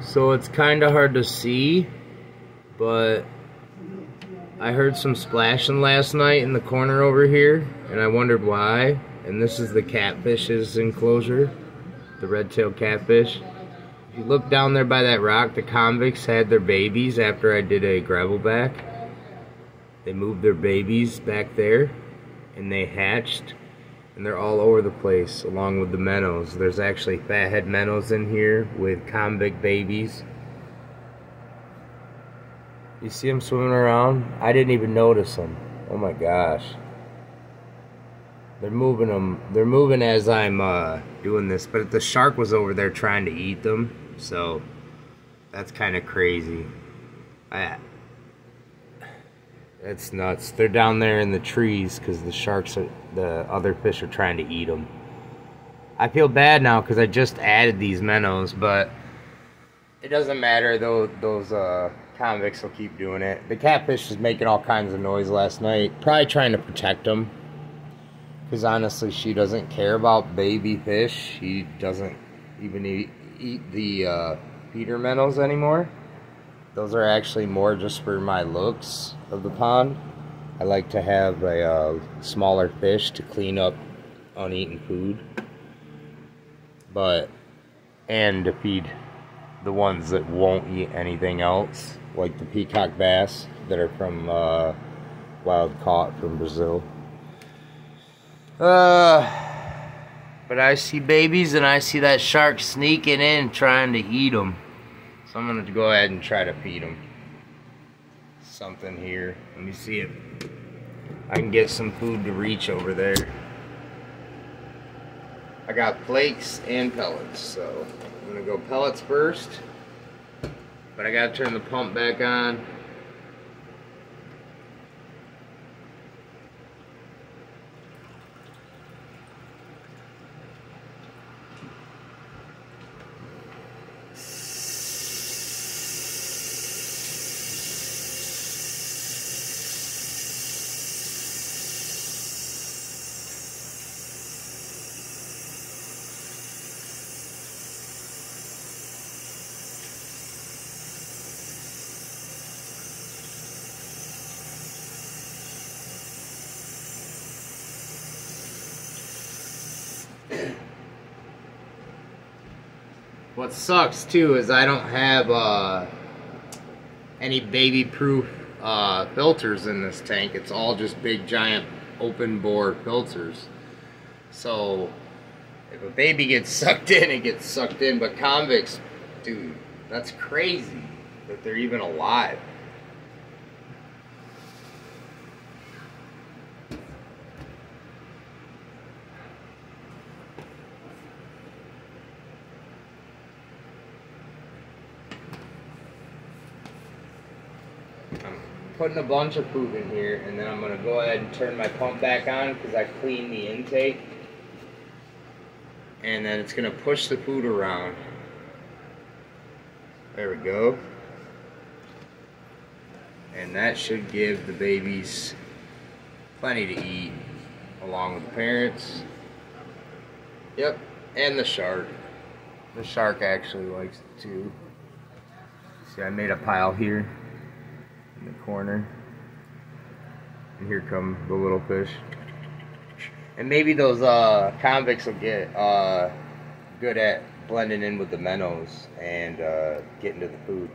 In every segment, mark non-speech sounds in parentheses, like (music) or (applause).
So it's kind of hard to see, but I heard some splashing last night in the corner over here, and I wondered why. And this is the catfish's enclosure, the red-tailed catfish. If you look down there by that rock, the convicts had their babies after I did a gravel vac. They moved their babies back there, and they hatched, and they're all over the place along with the minnows. There's actually fathead minnows in here with convict babies. You see them swimming around? I didn't even notice them. Oh my gosh. They're moving them. They're moving as I'm uh, doing this, but the shark was over there trying to eat them, so that's kind of crazy. I, it's nuts. They're down there in the trees because the sharks are, the other fish are trying to eat them. I feel bad now because I just added these minnows, but it doesn't matter. Those those uh, convicts will keep doing it. The catfish was making all kinds of noise last night, probably trying to protect them. Because honestly, she doesn't care about baby fish. She doesn't even eat, eat the uh, feeder minnows anymore. Those are actually more just for my looks of the pond. I like to have a uh, smaller fish to clean up uneaten food. But, and to feed the ones that won't eat anything else, like the peacock bass that are from uh, wild caught from Brazil. Uh, but I see babies and I see that shark sneaking in trying to eat them. So I'm to go ahead and try to feed them. Something here. Let me see if I can get some food to reach over there. I got flakes and pellets, so I'm to go pellets first. But I got to turn the pump back on. What sucks too is I don't have uh, any baby proof uh, filters in this tank. It's all just big giant open bore filters. So if a baby gets (laughs) sucked in, it gets sucked in. But convicts, dude, that's crazy that they're even alive. Putting a bunch of food in here, and then I'm going to go ahead and turn my pump back on because I cleaned the intake. And then it's going to push the food around. There we go. And that should give the babies plenty to eat along with the parents. Yep, and the shark. The shark actually likes it too. See, I made a pile here in the corner. And here come the little fish. And maybe those uh, convicts will get uh, good at blending in with the minnows and uh, getting to the food.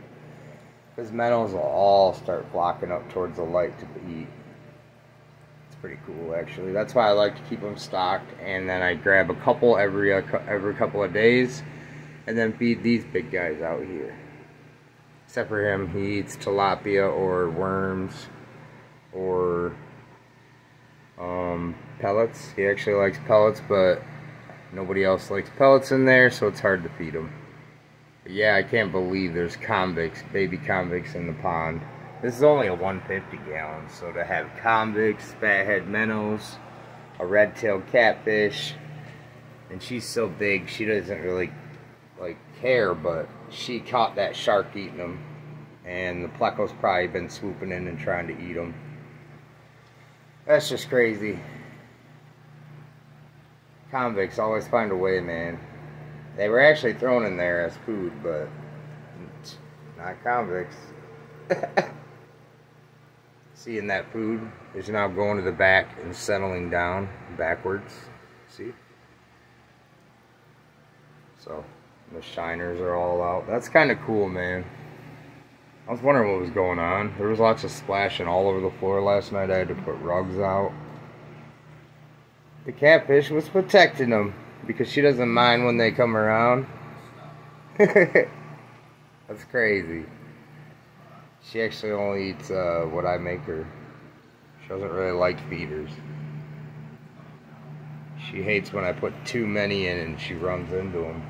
Because minnows will all start flocking up towards the light to eat. It's pretty cool, actually. That's why I like to keep them stocked. And then I grab a couple every uh, every couple of days, and then feed these big guys out here. Except for him, he eats tilapia or worms or um, pellets. He actually likes pellets, but nobody else likes pellets in there, so it's hard to feed him. But yeah, I can't believe there's convicts, baby convicts in the pond. This is only a 150 gallon, so to have convicts, fathead minnows, a red-tailed catfish, and she's so big, she doesn't really like care, but she caught that shark eating them, and the pleco's probably been swooping in and trying to eat them. That's just crazy. Convicts always find a way, man. They were actually thrown in there as food, but not convicts. (laughs) Seeing that food is now going to the back and settling down backwards. See? So, the shiners are all out. That's kind of cool, man. I was wondering what was going on. There was lots of splashing all over the floor last night. I had to put rugs out. The catfish was protecting them because she doesn't mind when they come around. (laughs) That's crazy. She actually only eats uh, what I make her. She doesn't really like feeders. She hates when I put too many in and she runs into them.